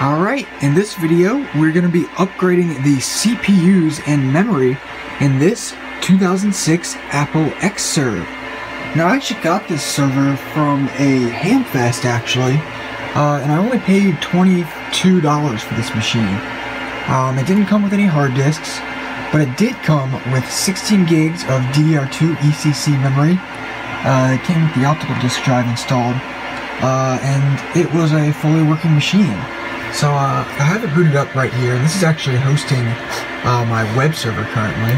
Alright, in this video, we're going to be upgrading the CPUs and memory in this 2006 Apple Xserve. Now, I actually got this server from a Hamfest, actually, uh, and I only paid $22 for this machine. Um, it didn't come with any hard disks, but it did come with 16 gigs of DDR2 ECC memory. Uh, it came with the optical disk drive installed, uh, and it was a fully working machine. So uh, I have it booted up right here, and this is actually hosting uh, my web server currently.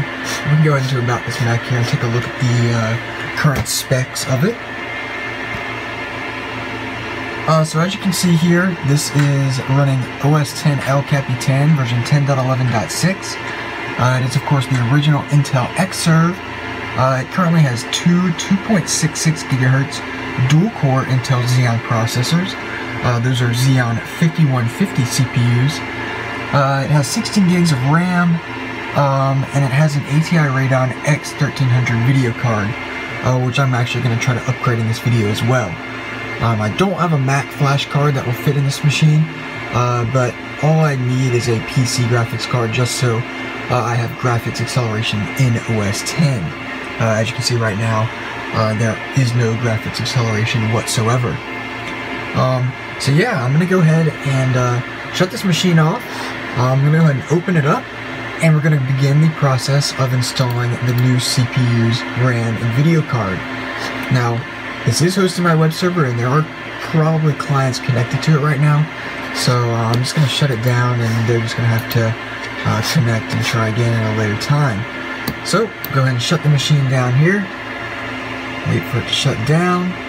We can go into about this Mac here and take a look at the uh, current specs of it. Uh, so as you can see here, this is running OS 10 El Capitan version 10.11.6. Uh, it is of course the original Intel Xserve. Uh, it currently has two 2.66 gigahertz dual-core Intel Xeon processors. Uh, those are Xeon 5150 CPUs. Uh, it has 16 gigs of RAM, um, and it has an ATI Radeon X1300 video card, uh, which I'm actually going to try to upgrade in this video as well. Um, I don't have a Mac flash card that will fit in this machine, uh, but all I need is a PC graphics card just so uh, I have graphics acceleration in OS 10. Uh, as you can see right now, there is no graphics acceleration whatsoever. Um, so yeah, I'm to go ahead and uh, shut this machine off. I'm to go ahead and open it up. And we're to begin the process of installing the new CPU's RAM and video card. Now, this is hosted my web server and there are probably clients connected to it right now. So uh, I'm just to shut it down and they're just to have to uh, connect and try again at a later time. So, go ahead and shut the machine down here. Wait for it to shut down.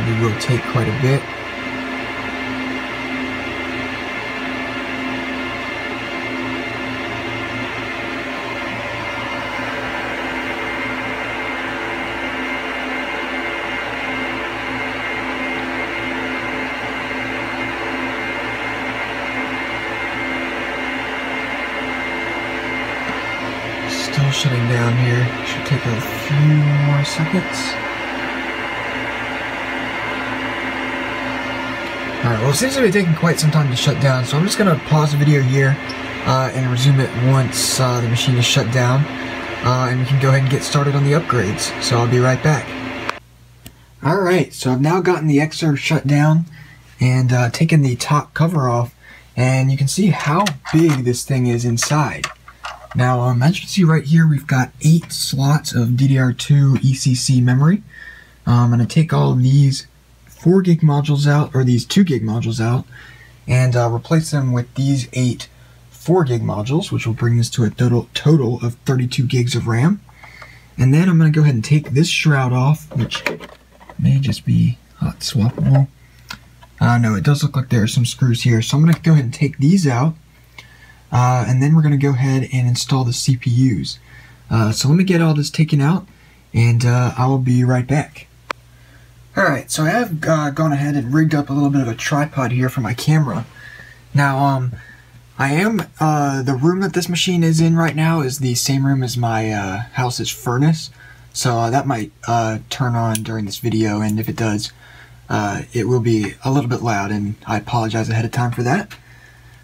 Probably will take quite a bit. Still shutting down here. Should take a few more seconds. Alright, well it seems to be taking quite some time to shut down, so I'm just going to pause the video here uh, and resume it once uh, the machine is shut down. Uh, and we can go ahead and get started on the upgrades, so I'll be right back. Alright, so I've now gotten the Xserve shut down and uh, taken the top cover off, and you can see how big this thing is inside. Now, um, as you can see right here, we've got 8 slots of DDR2 ECC memory. Um, I'm going to take all of these 4 gig modules out, or these 2 gig modules out, and uh, replace them with these 8 4 gig modules, which will bring us to a total, total of 32 gigs of RAM. And then I'm going to go ahead and take this shroud off, which may just be hot swappable. Uh, no, it does look like there are some screws here. So I'm going to go ahead and take these out. Uh, and then we're going to go ahead and install the CPUs. Uh, so let me get all this taken out, and uh, I will be right back. Alright, so I have uh, gone ahead and rigged up a little bit of a tripod here for my camera. Now, um, I am, uh, the room that this machine is in right now is the same room as my uh, house's furnace. So uh, that might uh, turn on during this video, and if it does, uh, it will be a little bit loud, and I apologize ahead of time for that.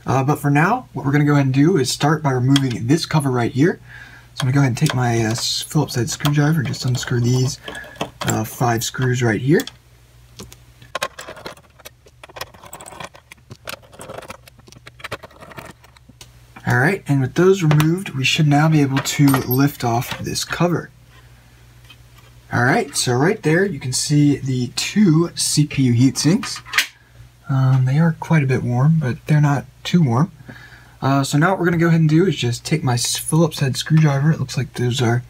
But for now, what we're going to go ahead and do is start by removing this cover right here. So I'm going to go ahead and take my Phillips head screwdriver, just unscrew these uh, five screws right here. Alright, and with those removed, we should now be able to lift off this cover. Alright, so right there you can see the two CPU heat sinks. Um, they are quite a bit warm, but they're not too warm. Uh, so now what we're going to go ahead and do is just take my Phillips head screwdriver. It looks like those are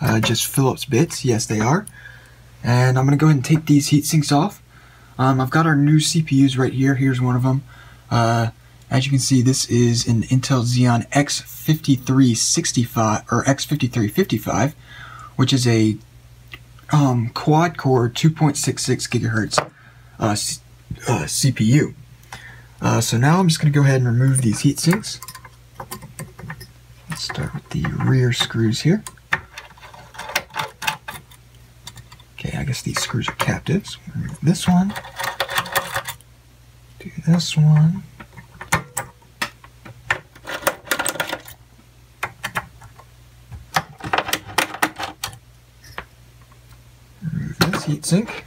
uh, just Phillips bits. Yes, they are. And I'm going to go ahead and take these heat sinks off. Um, I've got our new CPUs right here. Here's one of them. Uh, as you can see, this is an Intel Xeon X5365 or X5355, which is a um, quad-core 2.66 gigahertz uh, uh, CPU. Uh, so now I'm just going to go ahead and remove these heat sinks. Let's start with the rear screws here. Guess these screws are captives. Remove this one. Do this one. Remove this heatsink.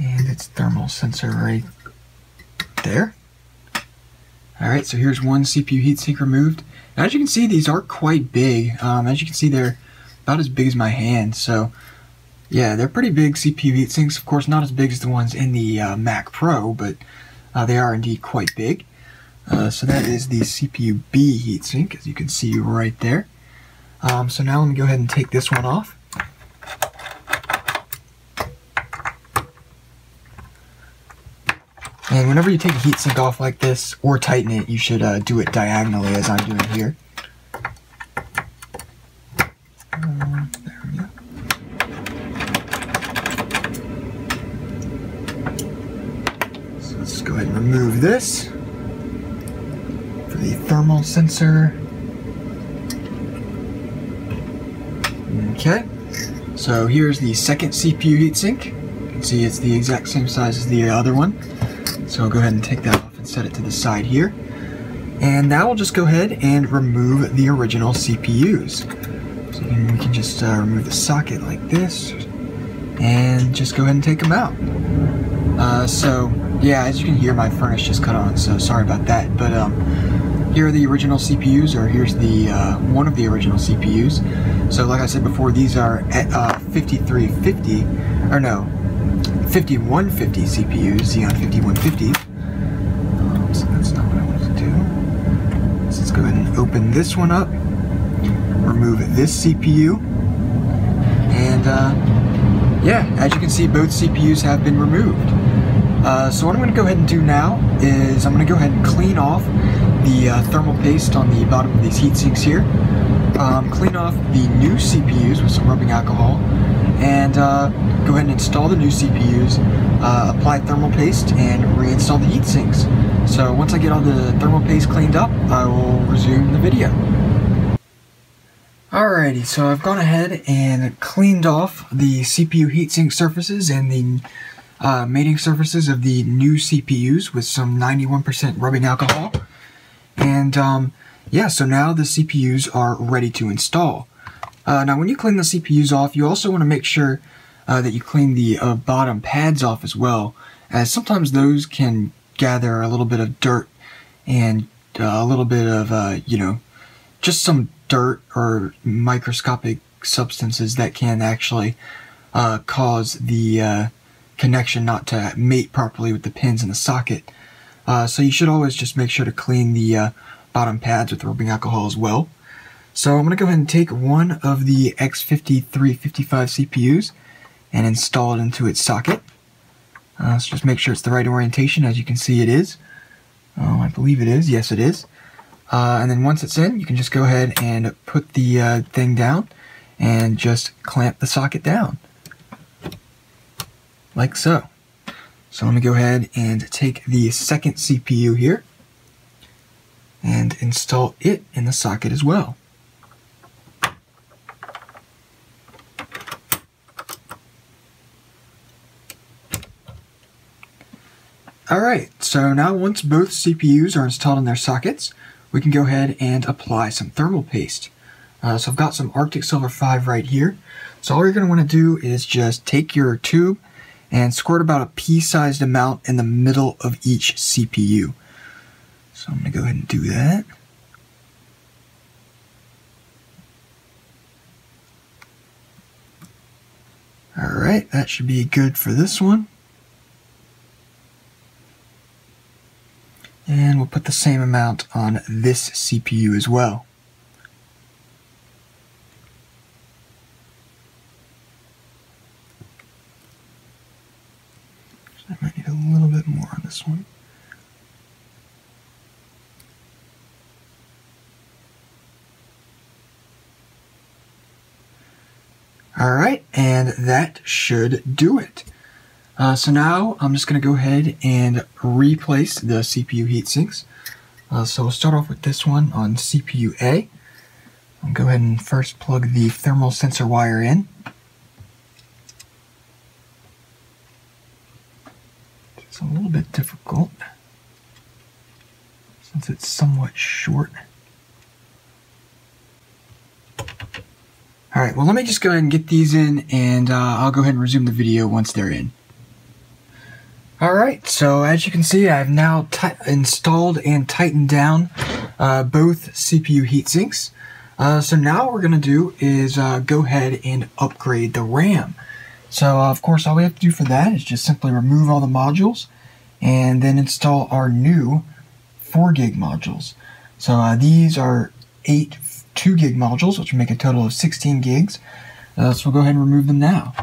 And its thermal sensor right there. Alright, so here's one CPU heatsink removed. as you can see, these are quite big. Um, as you can see, they're about as big as my hand. So, yeah, they're pretty big CPU heatsinks. Of course, not as big as the ones in the uh, Mac Pro, but uh, they are indeed quite big. Uh, so that is the CPU B heatsink, as you can see right there. Um, so now let me go ahead and take this one off. And whenever you take a heatsink off like this, or tighten it, you should uh, do it diagonally as I'm doing here. Uh, there we go. So let's go ahead and this for the thermal sensor. Okay, so here's the second CPU heatsink. You can see it's the exact same size as the other one. So I'll go ahead and take that off and set it to the side here. And now we'll just go ahead and remove the original CPUs. So we can just uh, remove the socket like this and just go ahead and take them out. Uh, so yeah, as you can hear, my furnace just cut on, so sorry about that. But um, here are the original CPUs, or here's the uh, one of the original CPUs. So like I said before, these are uh, 5350, or no, 5150 CPUs, Xeon 5150. Um, so that's not what I want to do. So let's go ahead and open this one up, remove this CPU, and uh, yeah, as you can see, both CPUs have been removed. Uh, so what I'm going to go ahead and do now is I'm going to go ahead and clean off the uh, thermal paste on the bottom of these heat sinks here. Um, clean off the new CPUs with some rubbing alcohol and uh, go ahead and install the new CPUs, uh, apply thermal paste, and reinstall the heat sinks. So once I get all the thermal paste cleaned up, I will resume the video. Alrighty, so I've gone ahead and cleaned off the CPU heatsink surfaces and the uh, mating surfaces of the new CPUs with some 91% rubbing alcohol. And um, yeah, so now the CPUs are ready to install. Uh, now when you clean the CPUs off, you also want to make sure uh, that you clean the uh, bottom pads off as well, as sometimes those can gather a little bit of dirt and uh, a little bit of, uh, you know, just some dirt or microscopic substances that can actually cause the connection not to mate properly with the pins in the socket. so you should always just make sure to clean the bottom pads with rubbing alcohol as well. So I'm going to go ahead and take one of the X5355 CPUs and install it into its socket. Uh, so just make sure it's the right orientation. As you can see, it is. Oh, I believe it is. Yes, it is. Uh, and then once it's in, you can just go ahead and put the uh, thing down and just clamp the socket down. Like so. So let me go ahead and take the second CPU here and install it in the socket as well. Alright, so now once both CPUs are installed in their sockets, we can go ahead and apply some thermal paste. Uh, so I've got some Arctic Silver 5 right here. So all you're going to want to do is just take your tube and squirt about a pea-sized amount in the middle of each CPU. So I'm going to go ahead and do that. Alright, that should be good for this one. And we'll put the same amount on this CPU as well. So I might need a little bit more on this one. Alright, and that should do it. Uh, so now I'm just going to go ahead and replace the CPU heatsinks. Uh, so we'll start off with this one on CPU A. I'll go ahead and first plug the thermal sensor wire in. short. All right, well, let me just go ahead and get these in and uh, I'll go ahead and resume the video once they're in. All right, so as you can see, I've now installed and tightened down uh, both CPU heat sinks. Uh, so now what we're gonna do is uh, go ahead and upgrade the RAM. So uh, of course, all we have to do for that is just simply remove all the modules and then install our new four gig modules. So uh, these are 8 2 gig modules, which make a total of 16 gigs. Uh, so we'll go ahead and remove them now.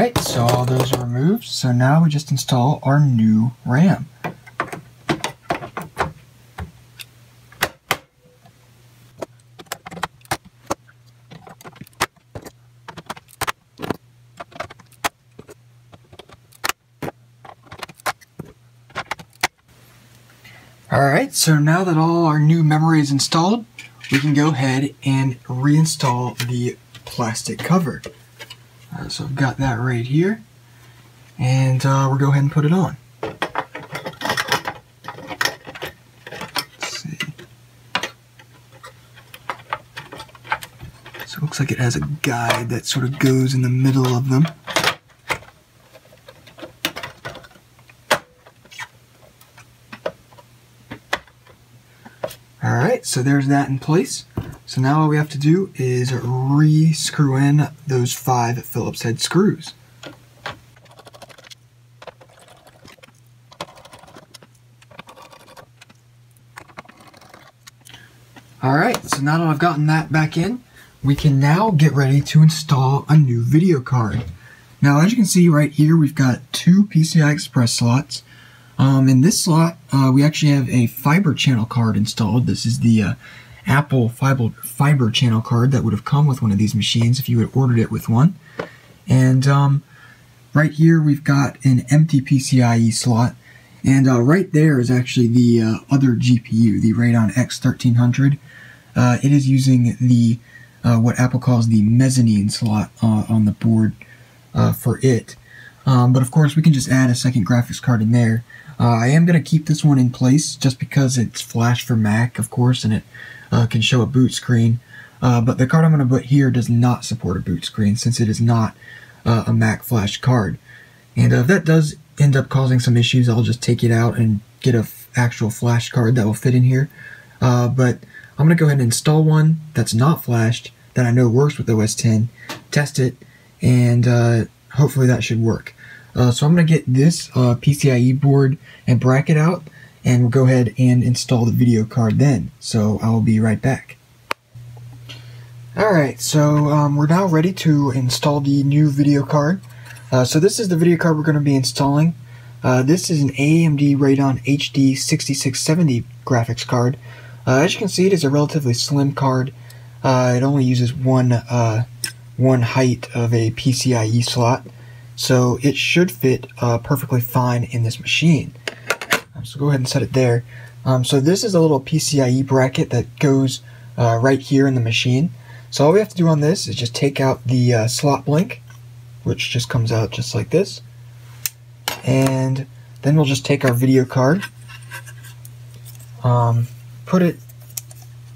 Alright, so all those are removed. So now we just install our new RAM. Alright, so now that all our new memory is installed, we can go ahead and reinstall the plastic cover. Uh, so I've got that right here. And uh, we'll go ahead and put it on. Let's see. So it looks like it has a guide that sort of goes in the middle of them. Alright, so there's that in place. So now all we have to do is re-screw in those five Phillips head screws. Alright, so now that I've gotten that back in, we can now get ready to install a new video card. Now as you can see right here, we've got two PCI Express slots. Um, in this slot, uh, we actually have a fiber channel card installed. This is the uh, Apple fiber, fiber channel card that would have come with one of these machines if you had ordered it with one. And um, right here we've got an empty PCIe slot. And uh, right there is actually the uh, other GPU, the Radeon X1300. Uh, it is using the uh, what Apple calls the mezzanine slot uh, on the board uh, for it. Um, but of course we can just add a second graphics card in there. I am going to keep this one in place just because it's flash for Mac, of course, and it uh, can show a boot screen. Uh, but the card I'm going to put here does not support a boot screen since it is not uh, a Mac Flash card. And if that does end up causing some issues, I'll just take it out and get a actual flash card that will fit in here. Uh, but I'm going to go ahead and install one that's not flashed that I know works with OS 10, test it, and uh, hopefully that should work. Uh, so I'm going to get this PCIe board and bracket out and we'll go ahead and install the video card then. So I'll be right back. Alright, so um, we're now ready to install the new video card. Uh, so this is the video card we're going to be installing. Uh, this is an AMD Radeon HD 6670 graphics card. Uh, as you can see, it is a relatively slim card. Uh, it only uses one uh, one height of a PCIe slot, so it should fit uh, perfectly fine in this machine. So go ahead and set it there. Um, so this is a little PCIe bracket that goes uh, right here in the machine. So all we have to do on this is just take out the uh, slot blink, which just comes out just like this. And then we'll just take our video card, um, put it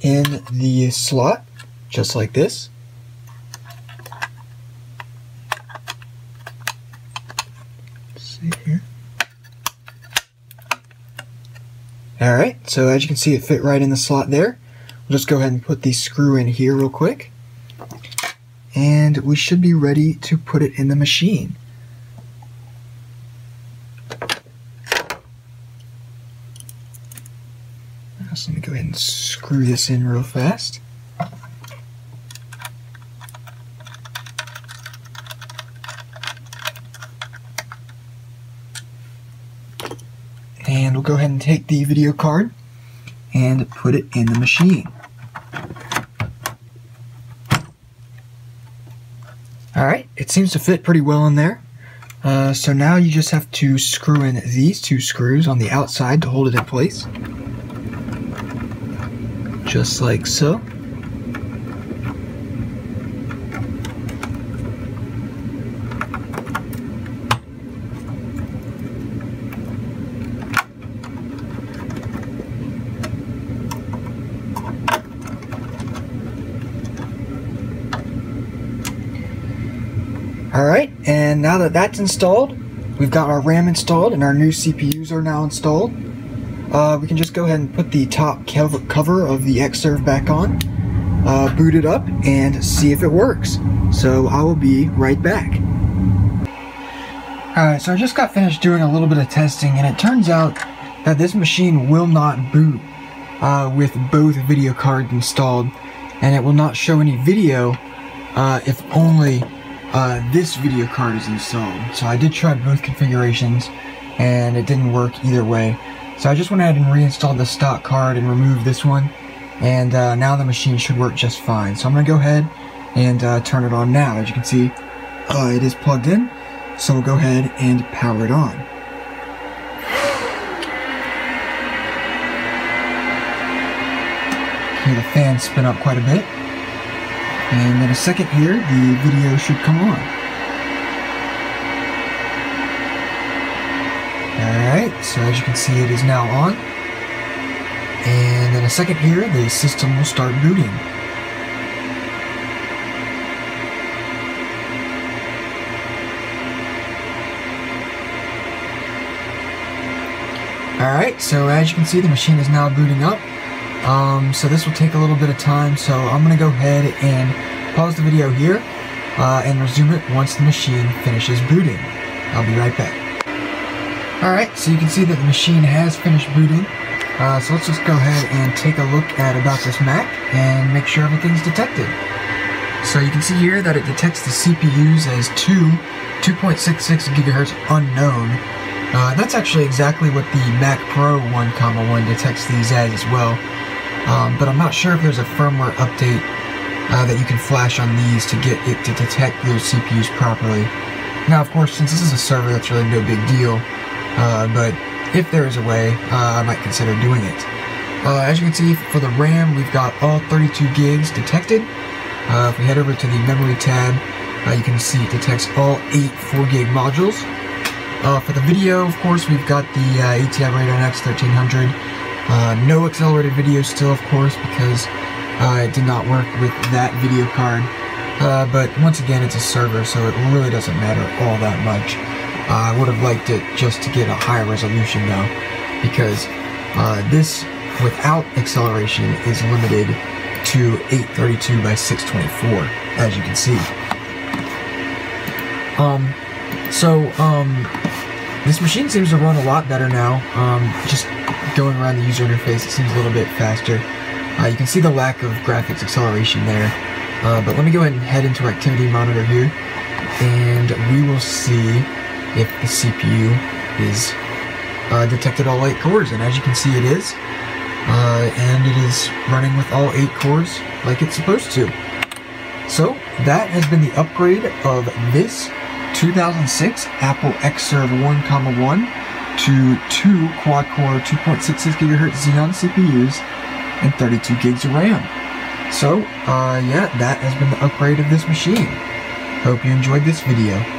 in the slot, just like this. see here. Alright, so as you can see it fit right in the slot there. We'll just go ahead and put the screw in here real quick. And we should be ready to put it in the machine. So let me go ahead and this in real fast. And we'll go ahead and take the video card and put it in the machine. Alright, it seems to fit pretty well in there. Uh, so now you just have to screw in these two screws on the outside to hold it in place. Just like so. Alright, and now that that's installed, we've got our RAM installed and our new CPUs are now installed. Uh, we can just go ahead and put the top cover of the Xserve back on, uh, boot it up, and see if it works. So I will be right back. Alright, so I just got finished doing a little bit of testing and it turns out that this machine will not boot uh, with both video cards installed and it will not show any video uh, if only uh, this video card is installed. So I did try both configurations and it didn't work either way. So I just went ahead and reinstalled the stock card and removed this one and uh, now the machine should work just fine. So I'm going to go ahead and uh, turn it on now. As you can see, uh, it is plugged in. So we'll go ahead and power it on. Hear the fan spin up quite a bit. And in a second here, the video should come on. Alright, so as you can see it is now on. And in a second here, the system will start booting. Alright, so as you can see the machine is now booting up. Um, so this will take a little bit of time, so I'm going to go ahead and pause the video here uh, and resume it once the machine finishes booting. I'll be right back. Alright, so you can see that the machine has finished booting. Uh, so let's just go ahead and take a look at About This Mac and make sure everything's detected. So you can see here that it detects the CPUs as two 2.66 gigahertz unknown. Uh, that's actually exactly what the Mac Pro 1, 1 detects these as as well. Um, but I'm not sure if there's a firmware update uh, that you can flash on these to get it to detect those CPUs properly. Now, of course, since this is a server, that's really no big deal. Uh, but if there is a way, uh, I might consider doing it. Uh, as you can see, for the RAM, we've got all 32 gigs detected. Uh, if we head over to the memory tab, uh, you can see it detects all 8 4 gig modules. for the video, of course, we've got the ATI Radeon X 1300 uh, no accelerated video still, of course, because uh, it did not work with that video card. Uh, but once again, it's a server, so it really doesn't matter all that much. Uh, I would have liked it just to get a higher resolution, though, because uh, this, without acceleration, is limited to 832 by 624, as you can see. Um, so, um, this machine seems to run a lot better now. Um, just going around the user interface, it seems a little bit faster. Uh, you can see the lack of graphics acceleration there. Uh, but let me go ahead and head into our activity monitor here, and we will see if the CPU is uh, detected all 8 cores, and as you can see it is. Uh, and it is running with all 8 cores like it's supposed to. So, that has been the upgrade of this 2006 Apple Xserve 1, 1 to two quad-core 2.66 gigahertz Xeon CPUs and 32 gigs of RAM. So, uh, yeah, that has been the upgrade of this machine. Hope you enjoyed this video.